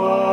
are.